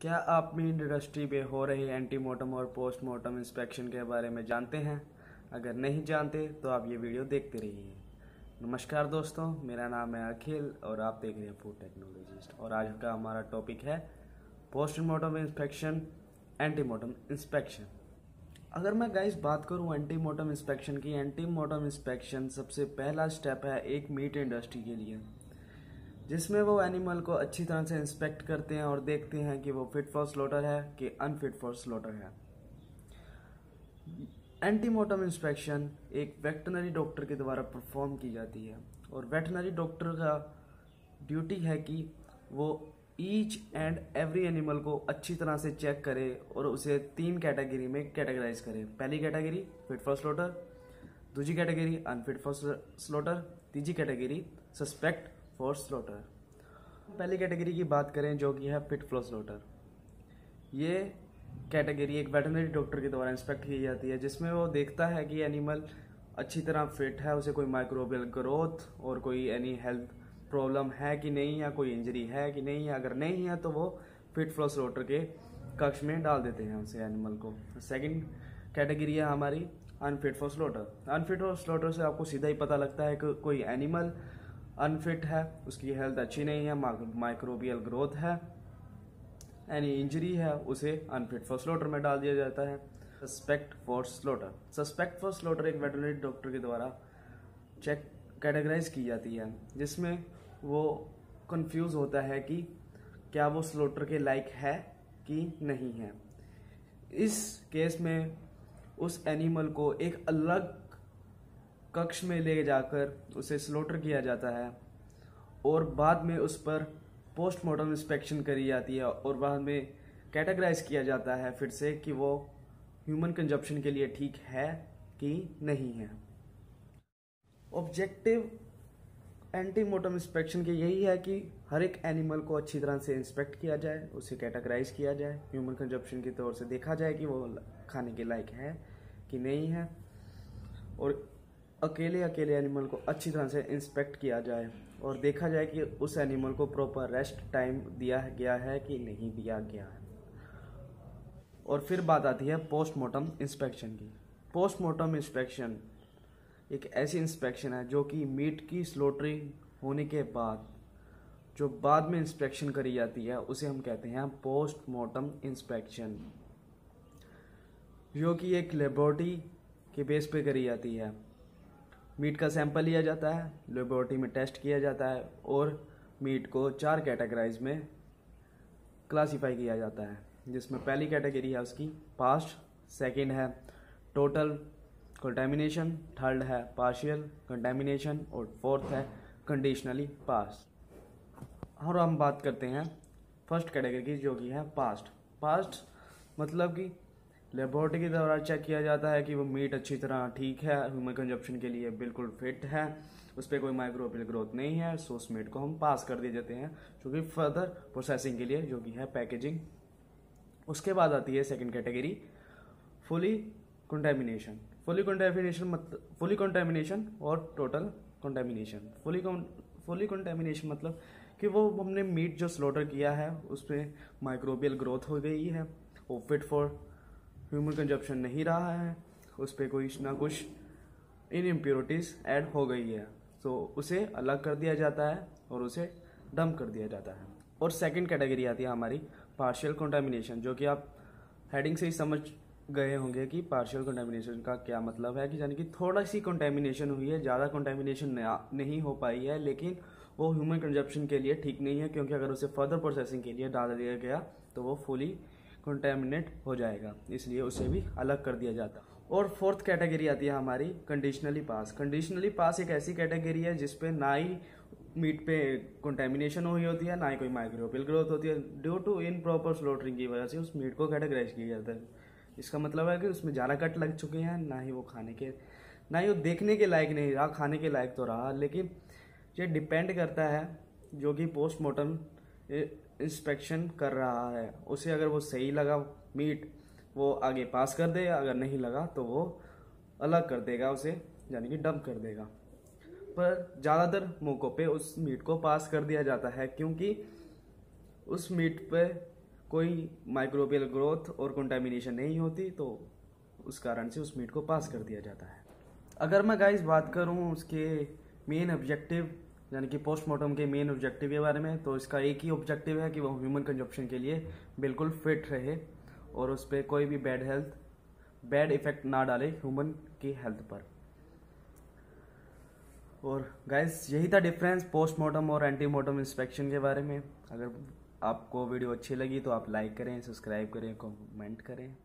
क्या आप meet industry में हो रहे एंटीमोर्टम और पोस्टमार्टम इंस्पेक्शन के बारे में जानते हैं? अगर नहीं जानते तो आप ये वीडियो देखते रहिए। नमस्कार दोस्तों, मेरा नाम है अखिल और आप देख रहे हैं फ़ूड टेक्नोलॉजिस्ट और आज का हमारा टॉपिक है post postmortem inspection, antemortem inspection. अगर मैं गाइस बात करूँ एंटीमोर्टम इंस्पेक्शन की, एंटीमोर्टम इंस्पेक्शन सबसे पहला स्टेप है एक मीट इंडस्ट्री के लिए। जिसमें वो एनिमल को अच्छी तरह से इंस्पेक्ट करते हैं और देखते हैं कि वो फिट फॉर स्लोटर है कि अनफिट फॉर स्लोटर है। एंटीमोटम इंस्पेक्शन एक वेटनरी डॉक्टर के द्वारा परफॉर्म की जाती है और वेटनरी डॉक्टर का ड्यूटी है कि वो ईच एंड एवरी एनिमल को अच्छी तरह से चेक करे और उसे तीन कैटेगरी में कैटेगराइज करे। पहली कैटेगरी फिट फॉर स्लोटर दूसरी कैटेगरी अनफिट फॉर स्लोटर तीसरी कैटेगरी सस्पेक्ट फॉर स्लोटर पहली कैटेगरी की बात करें जो कि है फिट फॉर स्लोटर ये कैटेगरी एक वेटनरी डॉक्टर के द्वारा इंस्पेक्ट की जाती है, जिसमें वो देखता है कि एनिमल अच्छी तरह फिट है, उसे कोई माइक्रोबियल ग्रोथ और कोई एनी हेल्थ प्रॉब्लम है कि नहीं, या कोई इंजरी है कि नहीं है अगर नहीं है तो वो फिट फ्लो स्लोटर के कक्ष में डाल देते हैं उसे एनिमल को। सेकंड कैटेगरी है हमारी unfit for slaughter unfit for slaughter से आपको सीधा ही पता लगता है कि कोई एनिमल अनफिट है, उसकी हेल्थ अच्छी नहीं है माइक्रोबियल ग्रोथ है एनी इंजरी है, उसे अनफिट फॉर स्लोटर में डाल दिया जाता है। Suspect for slaughter suspect for slaughter एक वेटरनरी डॉक्टर के द्वारा चेक कैटेगराइज की जाती है, जिसमें वो कंफ्यूज होता है कि क्या वो स्लोटर के लायक है कि नहीं है। इस केस में उस एनिमल को एक अलग कक्ष में ले जाकर उसे स्लोटर किया जाता है और बाद में उस पर पोस्टमार्टम इंस्पेक्शन करी जाती है और बाद में कैटेगराइज किया जाता है फिर से कि वो ह्यूमन कंजप्शन के लिए ठीक है कि नहीं है। ऑब्जेक्टिव एंटी एंटीमोटम इंस्पेक्शन के यही है कि हर एक एनिमल को अच्छी तरह से इंस्पेक्ट किया जाए, उसे कैटेगराइज किया जाए। ह्यूमन कंजप्शन की तौर से देखा जाए कि वो खाने के लायक है कि नहीं है। और अकेले अकेले एनिमल को अच्छी तरह से इंस्पेक्ट किया जाए और देखा जाए कि उस एनिमल को प्रॉपर रेस्ट टाइम दिया गया है कि नहीं दिया गया है। और फिर बात आती है पोस्टमार्टम इंस्पेक्शन की। पोस्टमार्टम इंस्पेक्शन एक ऐसी इंस्पेक्शन है जो कि मीट की स्लोटरिंग होने के बाद, जो बाद में इंस्पेक्शन करी जाती है, उसे हम कहते हैं पोस्टमार्टम इंस्पेक्शन जो कि एक लेबोरेटरी के बेस पे करी जाती है। मीट का सैंपल लिया जाता है, लेबोरेटरी में टेस्ट किया जाता है और मीट को चार कैटेगराइज में क्लासीफाई किया जाता है, जिसमें पहली कैटेगरी है उसकी पास्ट, सेकंड है टोटल कंटेमिनेशन, थर्ड है पार्शियल कंटेमिनेशन और फोर्थ है कंडीशनली पास और हम बात करते हैं फ़र्स्ट कैटेगरी की, जो कि है पास्ट। पास्ट मतलब कि लेबोरेटरी के द्वारा चेक किया जाता है कि वो मीट अच्छी तरह ठीक है, ह्यूमन कंजप्शन के लिए बिल्कुल फिट है, उस पर कोई माइक्रोबियल ग्रोथ नहीं है, सो उस मीट को हम पास कर दिए जाते हैं, जो कि फर्दर प्रोसेसिंग के लिए, जो कि है पैकेजिंग उसके बाद आती है second category fully contamination fully contamination मतलब फुली कंटेमिनेशन और total contamination fully fully contamination मतलब कि वो हमने मीट जो स्लोटर किया है, उस पर माइक्रोबियल ग्रोथ हो गई है, वो फिट फॉर ह्यूमन कंजप्शन नहीं रहा है, उस पर कोई ना कुछ इन इम्प्योरिटीज़ ऐड हो गई है। तो उसे अलग कर दिया जाता है और उसे डंप कर दिया जाता है। और सेकंड कैटेगरी आती है हमारी पार्शियल कंटामिनेशन जो कि आप हेडिंग से ही समझ गए होंगे कि पार्शियल कंटामिनेशन का क्या मतलब है कि यानी कि थोड़ा सी कंटामिनेशन हुई है, ज़्यादा कंटामिनेशन नहीं हो पाई है, लेकिन वो ह्यूमन कंजप्शन के लिए ठीक नहीं है, क्योंकि अगर उसे फर्दर प्रोसेसिंग के लिए डाल दिया गया तो वो फुली कंटेमिनेट हो जाएगा, इसलिए उसे भी अलग कर दिया जाता। और फोर्थ कैटेगरी आती है हमारी कंडीशनली पास कंडीशनली पास एक ऐसी कैटेगरी है जिसपे ना ही मीट पे कंटेमिनेशन हुई होती है, ना ही कोई माइक्रोपिल ग्रोथ होती है। Due to improper slaughtering की वजह से उस मीट को कैटेगराइज किया जाता है। इसका मतलब है कि उसमें ज़्यादा कट लग चुके हैं, ना ही वो खाने के, ना ही वो देखने के लायक नहीं रहा, खाने के लायक तो रहा, लेकिन ये डिपेंड करता है जो कि पोस्टमार्टम इंस्पेक्शन कर रहा है। उसे अगर वो सही लगा मीट वो आगे पास कर दे अगर नहीं लगा तो वो अलग कर देगा उसे, यानी कि डंप कर देगा। पर ज़्यादातर मौक़ों पे उस मीट को पास कर दिया जाता है, क्योंकि उस मीट पे कोई माइक्रोबियल ग्रोथ और कंटेमिनेशन नहीं होती तो उस कारण से उस मीट को पास कर दिया जाता है। अगर मैं गाइस बात करूँ उसके मेन ऑब्जेक्टिव यानी कि पोस्टमार्टम के मेन ऑब्जेक्टिव के बारे में तो इसका एक ही ऑब्जेक्टिव है कि वो ह्यूमन कंजप्शन के लिए बिल्कुल फिट रहे और उस पर कोई भी बैड हेल्थ बैड इफ़ेक्ट ना डाले ह्यूमन की हेल्थ पर। और गैस यही था डिफरेंस पोस्टमार्टम और एंटीमार्टम इंस्पेक्शन के बारे में। अगर आपको वीडियो अच्छी लगी तो आप लाइक करें सब्सक्राइब करें कमेंट करें।